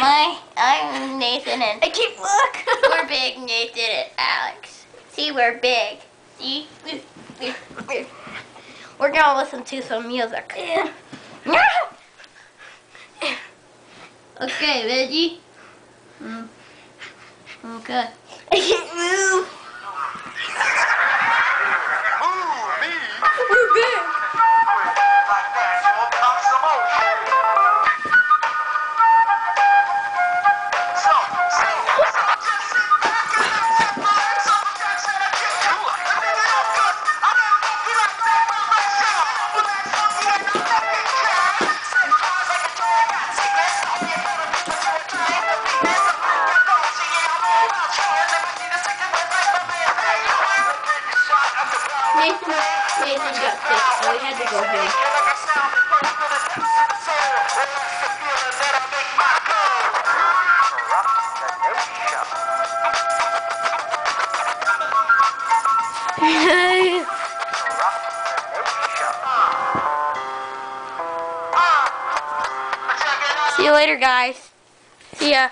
My, I'm Nathan and... I keep look. we're big, Nathan and Alex. See, we're big. See? We're gonna listen to some music. Yeah. okay, Reggie. Mm. Okay. Nathan, Nathan got sick, so had to go home. See you later, guys. See ya.